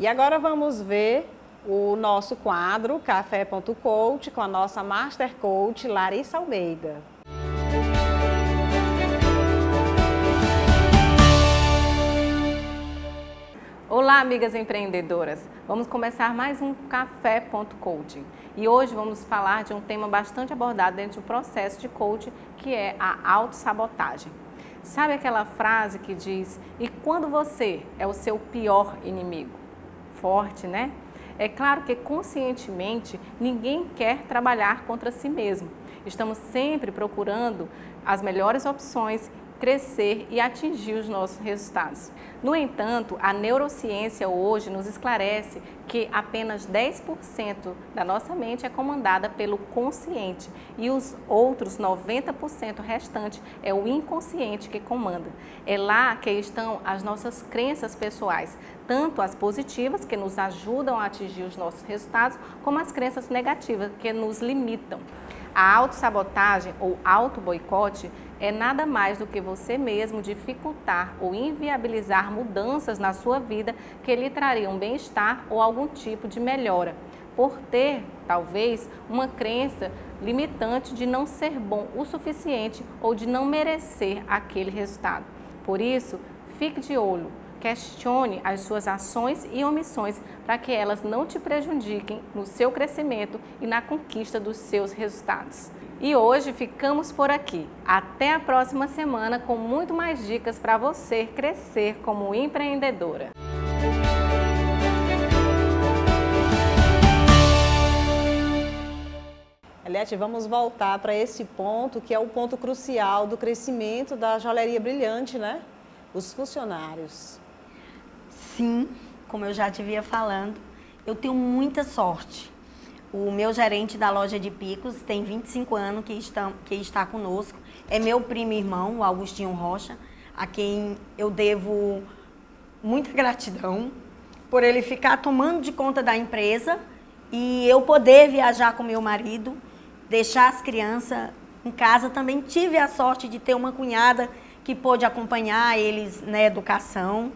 E agora vamos ver o nosso quadro Café.coach com a nossa Master Coach Larissa Almeida. Olá, amigas empreendedoras! Vamos começar mais um Café.coaching e hoje vamos falar de um tema bastante abordado dentro do processo de coaching que é a autossabotagem. Sabe aquela frase que diz: e quando você é o seu pior inimigo? Forte, né? É claro que conscientemente ninguém quer trabalhar contra si mesmo. Estamos sempre procurando as melhores opções crescer e atingir os nossos resultados. No entanto, a neurociência hoje nos esclarece que apenas 10% da nossa mente é comandada pelo consciente e os outros 90% restantes é o inconsciente que comanda. É lá que estão as nossas crenças pessoais, tanto as positivas, que nos ajudam a atingir os nossos resultados, como as crenças negativas, que nos limitam. A autossabotagem ou auto-boicote é nada mais do que você mesmo dificultar ou inviabilizar mudanças na sua vida que lhe trariam bem-estar ou algum tipo de melhora, por ter, talvez, uma crença limitante de não ser bom o suficiente ou de não merecer aquele resultado. Por isso, fique de olho Questione as suas ações e omissões para que elas não te prejudiquem no seu crescimento e na conquista dos seus resultados. E hoje ficamos por aqui. Até a próxima semana com muito mais dicas para você crescer como empreendedora. Eliette, vamos voltar para esse ponto que é o ponto crucial do crescimento da joalheria brilhante, né? Os funcionários sim, como eu já te via falando, eu tenho muita sorte. O meu gerente da loja de Picos tem 25 anos que está, que está conosco. É meu primo irmão, o Augustinho Rocha, a quem eu devo muita gratidão por ele ficar tomando de conta da empresa e eu poder viajar com meu marido, deixar as crianças em casa. Também tive a sorte de ter uma cunhada que pôde acompanhar eles na educação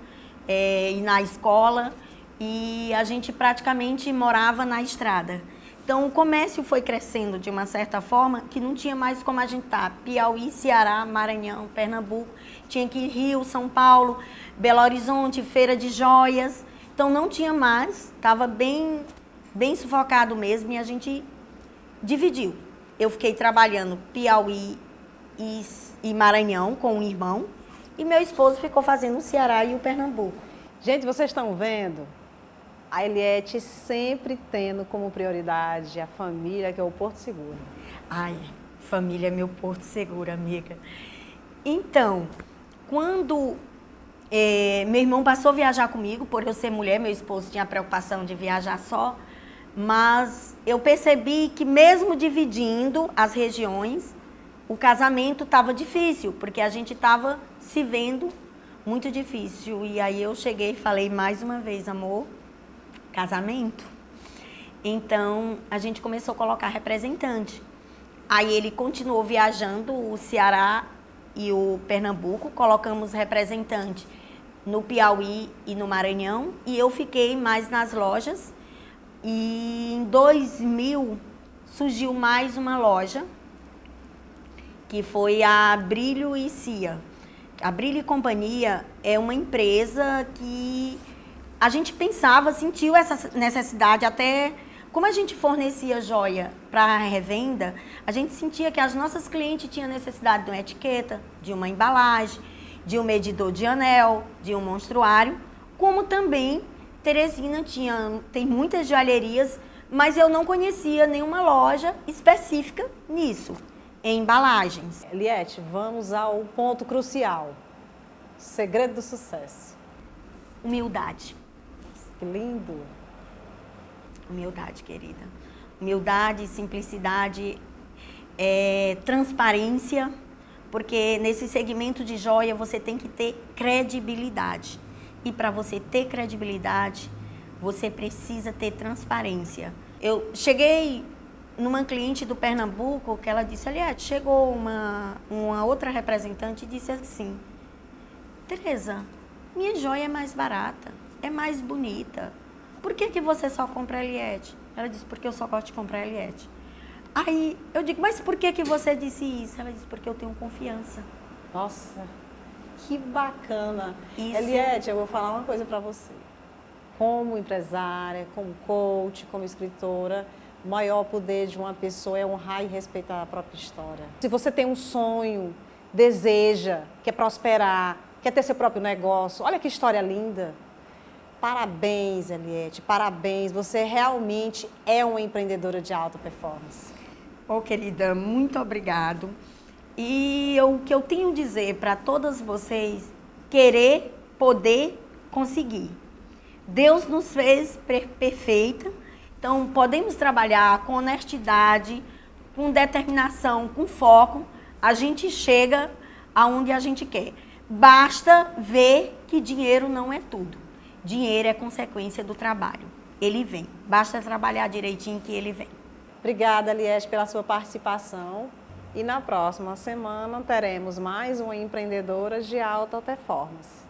é, e na escola e a gente praticamente morava na estrada. Então o comércio foi crescendo de uma certa forma que não tinha mais como a gente estar. Tá. Piauí, Ceará, Maranhão, Pernambuco, tinha que ir Rio, São Paulo, Belo Horizonte, Feira de Joias. Então não tinha mais, estava bem, bem sufocado mesmo e a gente dividiu. Eu fiquei trabalhando Piauí e, e Maranhão com um irmão e meu esposo ficou fazendo o Ceará e o Pernambuco. Gente, vocês estão vendo? A Eliette sempre tendo como prioridade a família, que é o Porto Seguro. Ai, família é meu Porto Seguro, amiga. Então, quando é, meu irmão passou a viajar comigo, por eu ser mulher, meu esposo tinha a preocupação de viajar só, mas eu percebi que mesmo dividindo as regiões, o casamento estava difícil, porque a gente estava se vendo muito difícil. E aí eu cheguei e falei mais uma vez, amor, casamento. Então a gente começou a colocar representante. Aí ele continuou viajando o Ceará e o Pernambuco, colocamos representante no Piauí e no Maranhão, e eu fiquei mais nas lojas. E em 2000 surgiu mais uma loja que foi a Brilho e Cia. A Brilho e Companhia é uma empresa que a gente pensava, sentiu essa necessidade até como a gente fornecia joia para revenda, a gente sentia que as nossas clientes tinham necessidade de uma etiqueta, de uma embalagem, de um medidor de anel, de um monstruário, como também Teresina tinha, tem muitas joalherias, mas eu não conhecia nenhuma loja específica nisso em embalagens. Eliette, vamos ao ponto crucial. Segredo do sucesso. Humildade. Que lindo. Humildade, querida. Humildade, simplicidade, é, transparência, porque nesse segmento de joia você tem que ter credibilidade. E para você ter credibilidade, você precisa ter transparência. Eu cheguei numa cliente do Pernambuco que ela disse, aliás, chegou uma, uma outra representante e disse assim, Tereza, minha joia é mais barata, é mais bonita, por que, que você só compra Eliette? Ela disse, porque eu só gosto de comprar Eliette. Aí eu digo, mas por que, que você disse isso? Ela disse, porque eu tenho confiança. Nossa, que bacana. Isso. Eliette, eu vou falar uma coisa para você. Como empresária, como coach, como escritora, o maior poder de uma pessoa é honrar e respeitar a própria história. Se você tem um sonho, deseja, quer prosperar, quer ter seu próprio negócio, olha que história linda. Parabéns, Eliette, parabéns. Você realmente é uma empreendedora de alta performance. Ô, querida, muito obrigado. E o que eu tenho a dizer para todas vocês, querer, poder, conseguir. Deus nos fez perfeita, então podemos trabalhar com honestidade, com determinação, com foco, a gente chega aonde a gente quer. Basta ver que dinheiro não é tudo. Dinheiro é consequência do trabalho. Ele vem. Basta trabalhar direitinho que ele vem. Obrigada, Liege, pela sua participação. E na próxima semana teremos mais uma empreendedora de alta performance.